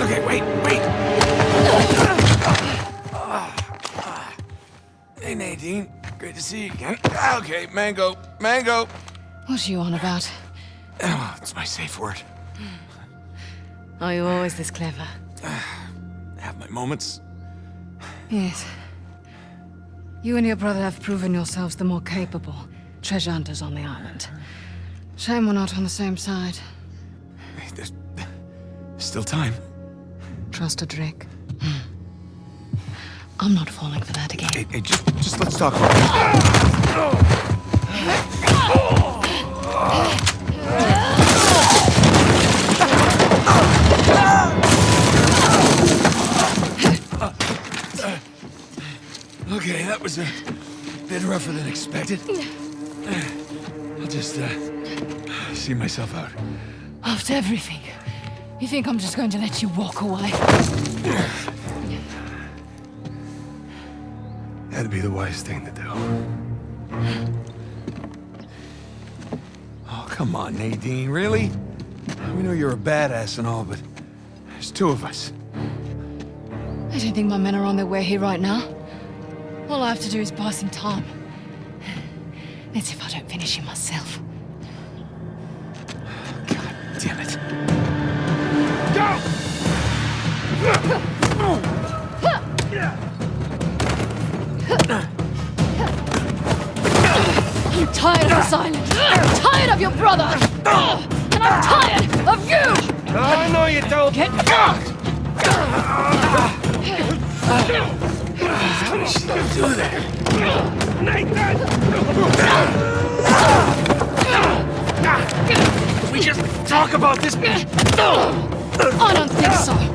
Okay, wait, wait. Hey, Nadine. Great to see you again. Okay, Mango. Mango. What are you on about? Oh, it's my safe word. Oh, are you always this clever? I have my moments. Yes. You and your brother have proven yourselves the more capable treasure hunters on the island. Shame we're not on the same side. Hey, there's still time. Trust a Drake. Hmm. I'm not falling for that again. Hey, hey, just, just let's talk about this. Okay, that was a bit rougher than expected. I'll just, uh, see myself out. After everything, you think I'm just going to let you walk away? That'd be the wise thing to do. Oh, come on, Nadine, really? We know you're a badass and all, but there's two of us. I don't think my men are on their way here right now. All I have to do is buy some time. Let's if I don't finish him myself. God damn it. I'm tired of island. I'm tired of your brother. And I'm tired of you. I know you don't. Get Don't do that. Nathan! We just talk about this. No, I don't think so.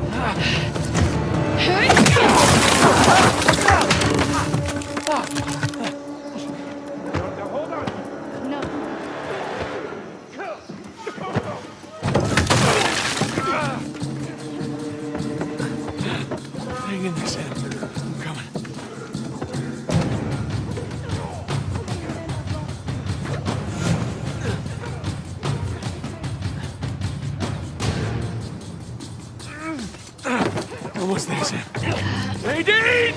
Almost there, Sam. Nadine!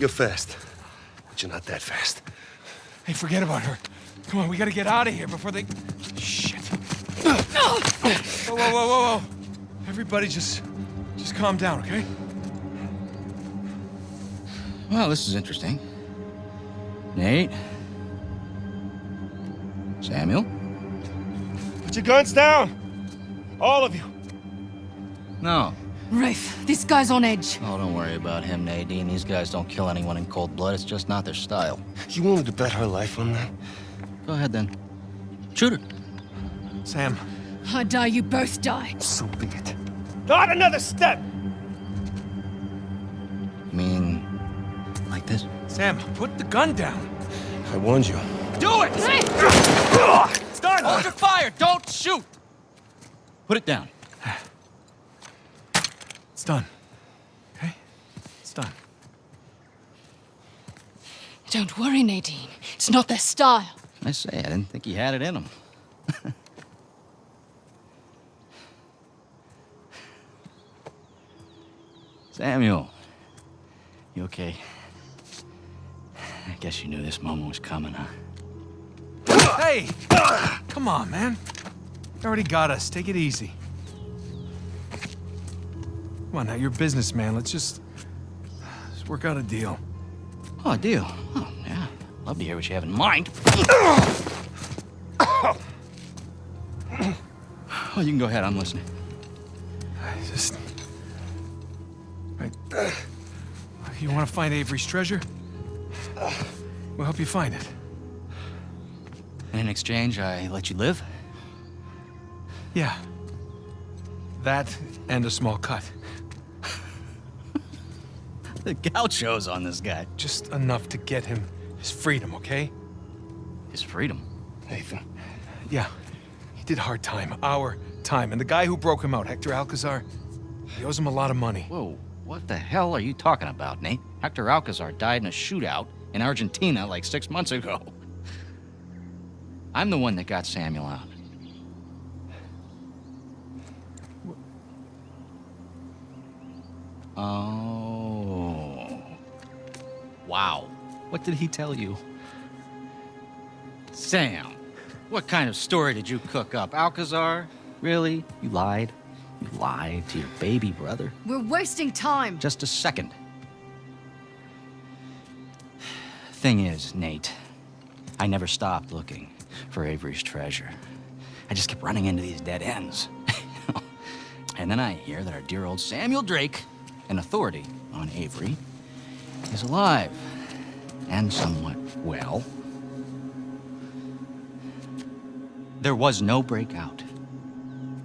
You're fast, but you're not that fast. Hey, forget about her. Come on, we gotta get out of here before they... Shit. Whoa, whoa, whoa, whoa, whoa. Everybody just... just calm down, okay? Well, this is interesting. Nate? Samuel? Put your guns down! All of you! No. Rafe, this guy's on edge. Oh, don't worry about him, Nadine. These guys don't kill anyone in cold blood. It's just not their style. You willing to bet her life on that? Go ahead, then. Shoot her. Sam, I die, you both die. So be it. Not another step! This? Sam, put the gun down. I warned you. Do it! Hey! Start! Hold your fire! Don't shoot! Put it down. It's done. Okay? It's done. Don't worry, Nadine. It's not their style. I say, I didn't think he had it in him. Samuel. You okay? I guess you knew this moment was coming, huh? Hey! Come on, man. You already got us. Take it easy. Come on now, you're a businessman. Let's just... Let's work out a deal. Oh, a deal. Oh, yeah. Love to hear what you have in mind. Oh, you can go ahead. I'm listening. I Just... Right. You want to find Avery's treasure? We'll help you find it. And in exchange, I let you live? Yeah. That and a small cut. The gauchos on this guy. Just enough to get him his freedom, okay? His freedom. Nathan, Yeah. He did hard time. Our time. And the guy who broke him out, Hector Alcazar, he owes him a lot of money. Whoa, what the hell are you talking about, Nate? Hector Alcazar died in a shootout in Argentina like six months ago. I'm the one that got Samuel out. Oh. Wow. What did he tell you? Sam, what kind of story did you cook up? Alcazar? Really? You lied? You lied to your baby brother? We're wasting time. Just a second. Thing is, Nate, I never stopped looking for Avery's treasure. I just kept running into these dead ends. and then I hear that our dear old Samuel Drake, an authority on Avery, is alive and somewhat well. There was no breakout.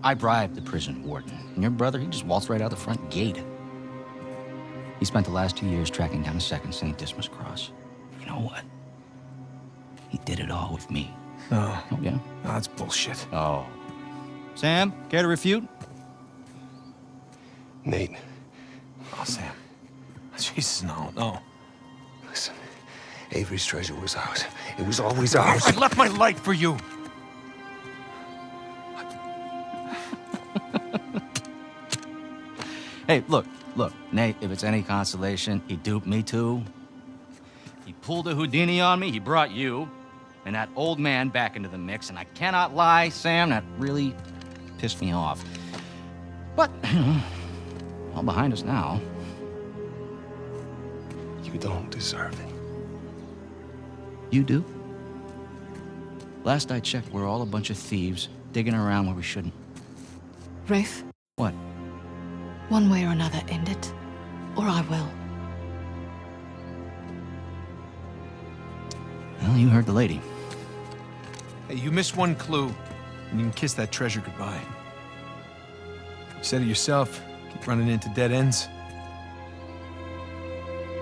I bribed the prison warden, and your brother, he just waltzed right out the front gate. He spent the last two years tracking down a second St. Dismas cross. You know what? He did it all with me. No, Oh, yeah? no, that's bullshit. Oh. Sam, care to refute? Nate, Oh, Sam. Jesus, no, no. listen. Avery's treasure was ours. It was always ours. I left my light for you. Hey, look, look, Nate, if it's any consolation, he duped me too. He pulled a Houdini on me, he brought you and that old man back into the mix, and I cannot lie, Sam, that really pissed me off. But, all behind us now. You don't deserve it. You do? Last I checked, we're all a bunch of thieves digging around where we shouldn't. Rafe, What? one way or another, end it. Or I will. Well, you heard the lady. Hey, you missed one clue, and you can kiss that treasure goodbye. You said it yourself. Keep running into dead ends.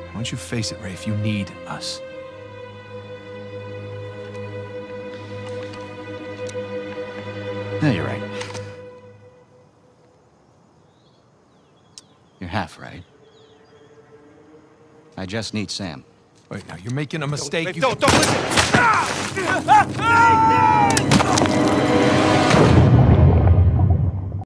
Why don't you face it, Rafe? You need us. Yeah, you're right. You're half right. I just need Sam. Wait, now you're making a mistake. Rafe, You- don't, don't listen! Ah! Ah! Ah!